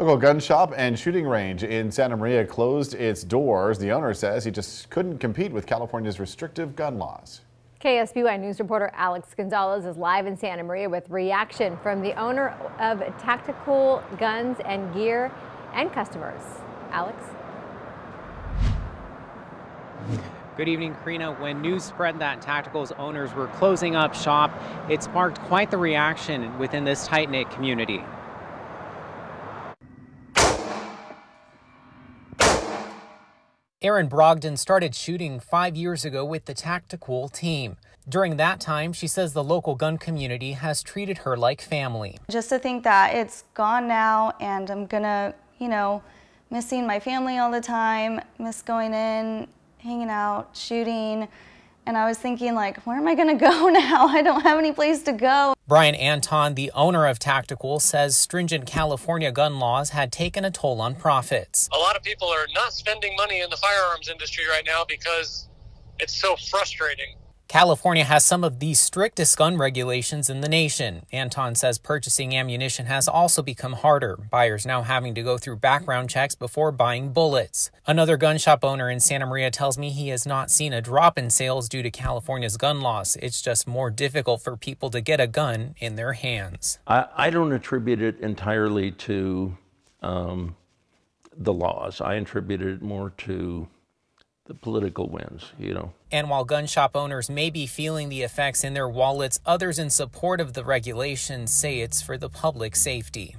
Local gun shop and shooting range in Santa Maria closed its doors. The owner says he just couldn't compete with California's restrictive gun laws. KSBY News reporter Alex Gonzalez is live in Santa Maria with reaction from the owner of Tactical Guns and Gear and customers. Alex? Good evening, Karina. When news spread that Tactical's owners were closing up shop, it sparked quite the reaction within this tight-knit community. Erin Brogdon started shooting five years ago with the Tactical team. During that time, she says the local gun community has treated her like family. Just to think that it's gone now and I'm gonna, you know, miss seeing my family all the time, miss going in, hanging out, shooting. And I was thinking, like, where am I to go now? I don't have any place to go. Brian Anton, the owner of Tactical, says stringent California gun laws had taken a toll on profits. A lot of people are not spending money in the firearms industry right now because it's so frustrating. California has some of the strictest gun regulations in the nation. Anton says purchasing ammunition has also become harder, buyers now having to go through background checks before buying bullets. Another gun shop owner in Santa Maria tells me he has not seen a drop in sales due to California's gun laws. It's just more difficult for people to get a gun in their hands. I, I don't attribute it entirely to um, the laws. I attribute it more to the political wins, you know. And while gun shop owners may be feeling the effects in their wallets, others in support of the regulations say it's for the public safety.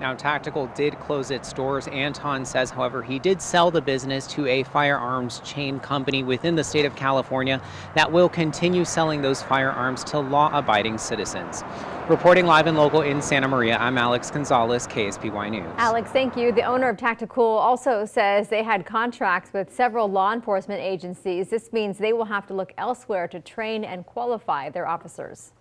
Now, Tactical did close its doors. Anton says, however, he did sell the business to a firearms chain company within the state of California that will continue selling those firearms to law abiding citizens. Reporting live and local in Santa Maria, I'm Alex Gonzalez, KSBY News. Alex, thank you. The owner of Tactical also says they had contracts with several law enforcement agencies. This means they will have to look elsewhere to train and qualify their officers.